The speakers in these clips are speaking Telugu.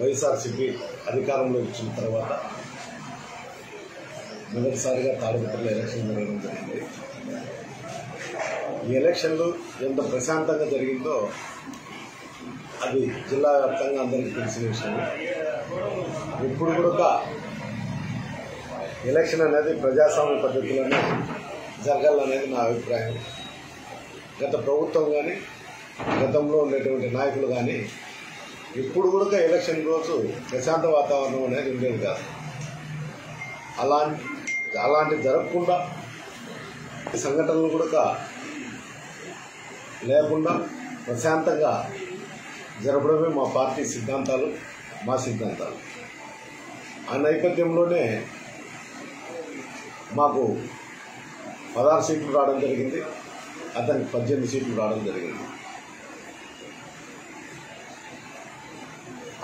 వైఎస్ఆర్సీపీ అధికారంలో వచ్చిన తర్వాత మొదటిసారిగా తాడిపత్రిలో ఎలక్షన్ జరగడం జరిగింది. ఈ ఎలక్షన్లు ఎంత ప్రశాంతంగా జరిగిందో అది జిల్లా వ్యాప్తంగా అందరికీ తెలిసిన విషయం. ఇప్పుడు కూడా ఎలక్షన్ అనేది ప్రజాస్వామ్య పద్ధతిలోనే జరగాలనేది నా అభిప్రాయం. గత ప్రభుత్వం కానీ గతంలో ఉండేటువంటి నాయకులు కానీ ఇప్పుడు కూడా ఎలక్షన్ రోజు ప్రశాంత వాతావరణం అనేది ఉండేది కాదు. అలాంటి అలాంటి జరగకుండా ఈ సంఘటనలు కూడా లేకుండా ప్రశాంతంగా జరపడమే మా పార్టీ సిద్ధాంతాలు మా సిద్ధాంతాలు. ఆ నేపథ్యంలోనే మాకు పదహారు సీట్లు రావడం జరిగింది. అతనికి పద్దెనిమిది సీట్లు రావడం జరిగింది.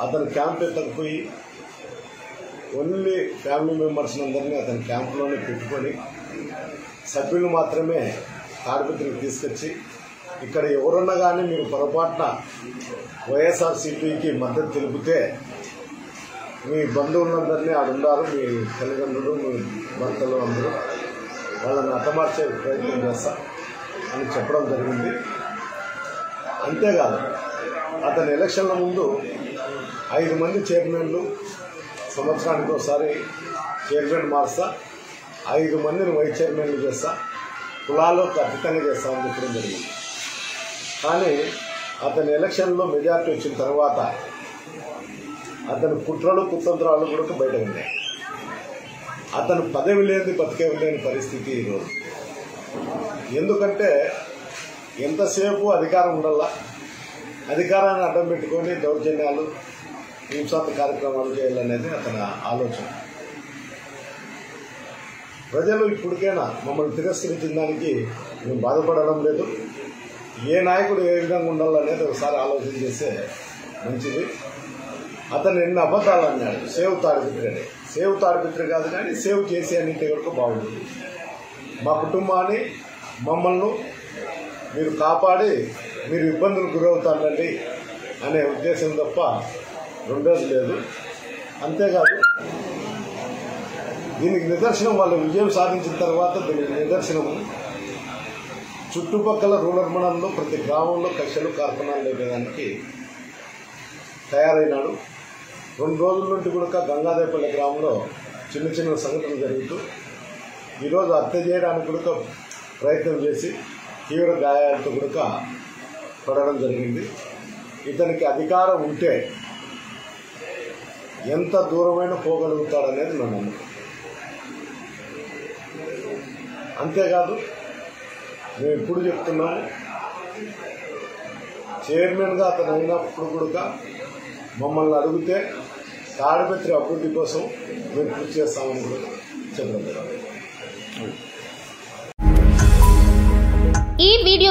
అతను క్యాంప్ ఎత్తకపోయి ఓన్లీ ఫ్యామిలీ మెంబర్స్ అందరినీ అతని క్యాంపులోనే పెట్టుకొని సభ్యులు మాత్రమే తాడిపత్రికి తీసుకొచ్చి ఇక్కడ ఎవరున్నా కానీ మీరు పొరపాటున వైఎస్ఆర్సీపీకి మద్దతు తెలిపితే మీ బంధువులందరినీ ఆడున్నారు మీ తల్లిదండ్రులు మీ భర్తలు అందరూ వాళ్ళని అతమార్చే ప్రయత్నం చేస్తా అని చెప్పడం జరిగింది. అంతేకాదు అతని ఎలక్షన్ల ముందు ఐదు మంది చైర్మన్లు సంవత్సరానికి ఒకసారి చైర్మన్ మారుస్తా ఐదు మందిని వైస్ చైర్మన్లు చేస్తా కులాలకు అతీతంగా చేస్తామని చెప్పడం జరిగింది. కానీ అతని ఎలక్షన్లో మెజార్టీ వచ్చిన తర్వాత అతని కుట్రలు కుతంత్రాలు కూడా బయట ఉన్నాయి అతను పదవి లేని బతికే లేని పరిస్థితి ఈరోజు ఎందుకంటే ఎంతసేపు అధికారం ఉండాలా? అధికారాన్ని అడ్డం పెట్టుకొని దౌర్జన్యాలు హింసాత్మక కార్యక్రమాలు చేయాలనేది అతని ఆలోచన. ప్రజలు ఇప్పటికైనా మమ్మల్ని తిరస్కరించిన దానికి మేము బాధపడడం లేదు. ఏ నాయకుడు ఏ విధంగా ఉండాలనేది ఒకసారి ఆలోచన చేస్తే మంచిది. అతను ఎన్ని అబద్ధాలు అన్నాడు సేవ్ తాడిపిత్రి అని సేవ్ తాడిపిత్రి కాదు కానీ సేవ్ చేసి అన్నింటి వరకు బాగుంటుంది. మా కుటుంబాన్ని మమ్మల్ని మీరు కాపాడి మీరు ఇబ్బందులు గురవుతారండి అనే ఉద్దేశం తప్ప రెండోది లేదు. అంతేకాదు దీనికి నిదర్శనం వాళ్ళు విజయం సాధించిన తర్వాత దీనికి నిదర్శనము. చుట్టుపక్కల రూరల్ మండలంలో ప్రతి గ్రామంలో కక్షలు కార్పణాలు లేపేదానికి తయారైనాడు. రెండు రోజుల నుండి కూడా గంగాదేపల్లి గ్రామంలో చిన్న చిన్న సంఘటనలు జరుగుతూ ఈరోజు హత్య చేయడానికి కూడా ప్రయత్నం చేసి తీవ్ర గాయాలతో కూడా పడడం జరిగింది. ఇతనికి అధికారం ఉంటే ఎంత దూరమైన పోగలుగుతాడనేది నా నమ్మకం. అంతేకాదు మేము ఇప్పుడు చెప్తున్నాము చైర్మన్గా అతను అయినప్పుడు కూడా మమ్మల్ని అడిగితే తాడిపత్రి అభివృద్ధి కోసం మేము కృషి చేస్తామని కూడా చెప్పడం